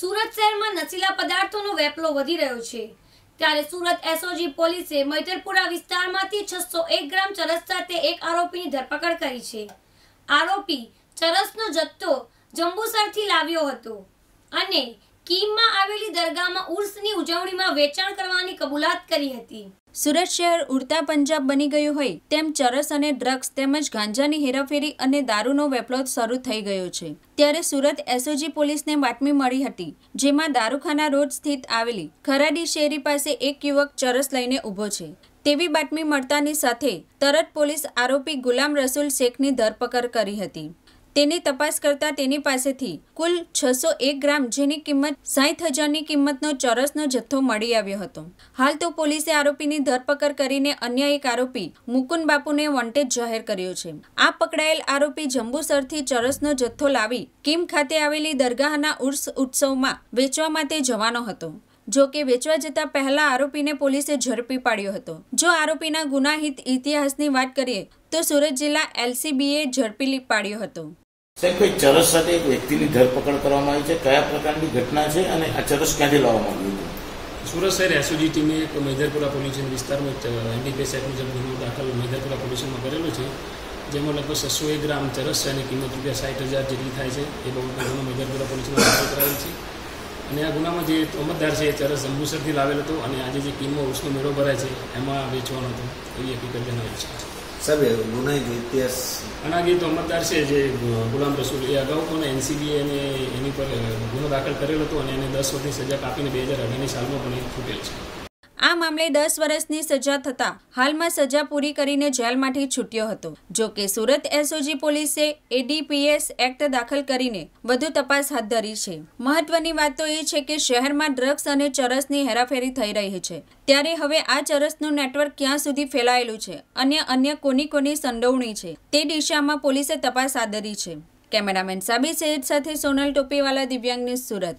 સુરત શહેરમાં નશીલા પદાર્થોનો વેપલો વધી રહ્યો છે. ત્યારે સુરત એસઓજી પોલીસે મૈતરપુરા વિસ્તારમાંથી છસો એક ગ્રામ ચરસ સાથે એક આરોપીની ધરપકડ કરી છે. આરોપી ચરસનો જથ્થો જંબુસરથી લાવ્યો હતો અને કીમમાં આવેલી દરગાહમાં ઉર્સની ઉજવણીમાં વેચાણ કરવાની કબૂલાત કરી હતી. સુરત શહેર ઉડતા પંજાબ બની ગયું હોય તેમ ચરસ અને ડ્રગ્સ તેમજ ગાંજાની હેરાફેરી અને દારૂનો વેપલો શરૂ થઈ ગયો છે. ત્યારે સુરત એસઓજી પોલીસને બાતમી મળી હતી, જેમાં દારૂખાના રોડ સ્થિત આવેલી ખરાડી શેરી પાસે એક યુવક ચરસ લઈને ઊભો છે. તેવી બાતમી મળતાની સાથે તરત પોલીસ આરોપી ગુલામ રસુલ શેખની ધરપકડ કરી હતી. તેની તપાસ કરતા તેની પાસેથી કુલ છસો એક ગ્રામ જેની કિંમત સાઠ હજારની કિંમતનો ચોરસનો જથ્થો મળી આવ્યો હતો. હાલ તો પોલીસે આરોપીની ધરપકડ કરીને અન્ય એક આરોપી મુકુંદ બાપુને વોન્ટેડ જાહેર કર્યો છે. આ પકડાયેલ આરોપી જંબુસરથી ચોરસનો જથ્થો લાવી કિમ ખાતે આવેલી દરગાહના ઉર્સ ઉત્સવમાં વેચવા માટે જવાનો હતો. જો કે વેચવા જતા પહેલા આરોપીને પોલીસે ઝડપી પાડ્યો હતો. જો આરોપીના ગુનાહિત ઇતિહાસની વાત કરીએ તો સુરત જિલ્લા એલસીબીએ ઝડપી પાડ્યો હતો. સાહેબ કોઈ ચરસ સાથે એક વ્યક્તિની ધરપકડ કરવામાં આવી છે? કયા પ્રકારની ઘટના છે અને આ ચરસ ક્યાંથી લાવવામાં આવ્યું હતું? સુરત શહેર એસઓજી ટીમે એક મૈદરપુરા પોલીસ સ્ટેશન વિસ્તારમાં એનડીપીએસ એક્ટ મુજબ ગુનો દાખલ મૈદરપુરા પોલીસ સ્ટેશનમાં કરેલો છે જેમાં લગભગ છસો એક ગ્રામ ચરસ છે અને કિંમત રૂપિયા સાઠ હજાર જેટલી થાય છે. એ બાબતનો ગુનો મૈદરપુરા પોલીસમાં દાખલ કરાયેલ છે. અને આ ગુનામાં જે અમતદાર છે એ ચરસ જંબુસરથી લાવેલો હતો અને આજે જે કિંમત ઉષ્ણો મેળો ભરાય છે એમાં વેચવાનો હતો. એવી હકીકત જણાવી છે. સાહેબ ગુનાહિત ઇતિહાસ અને આ જે તોમતદાર છે જે ગુલામ રસૂલ એ અગાઉ પણ એનસીબીએ એને એની પર ગુનો દાખલ કરેલો હતો અને એને દસ વર્ષની સજા કાપીને બે હજાર અઢારની સાલમાં પણ એ છૂટેલ છે. આ મામલે દસ વર્ષની સજા થતા હાલમાં સજા પૂરી કરીને જેલમાંથી છૂટ્યો હતો. જો કે સુરત એસઓજી પોલીસે એડીપીએસ એક્ટ દાખલ કરીને વધુ તપાસ હાથ ધરી છે. મહત્વની વાત તો એ છે કે શહેરમાં ડ્રગ્સ અને ચરસની હેરાફેરી થઈ રહી છે. ત્યારે હવે આ ચરસનું નેટવર્ક ક્યાં સુધી ફેલાયેલું છે અને અન્ય કોની કોની સંડોવણી છે તે દિશામાં પોલીસે તપાસ હાથ ધરી છે. કેમેરામેન સાબી સૈયદ સાથે સોનલ ટોપીવાલા દિવ્યાંગ ન્યૂઝ સુરત.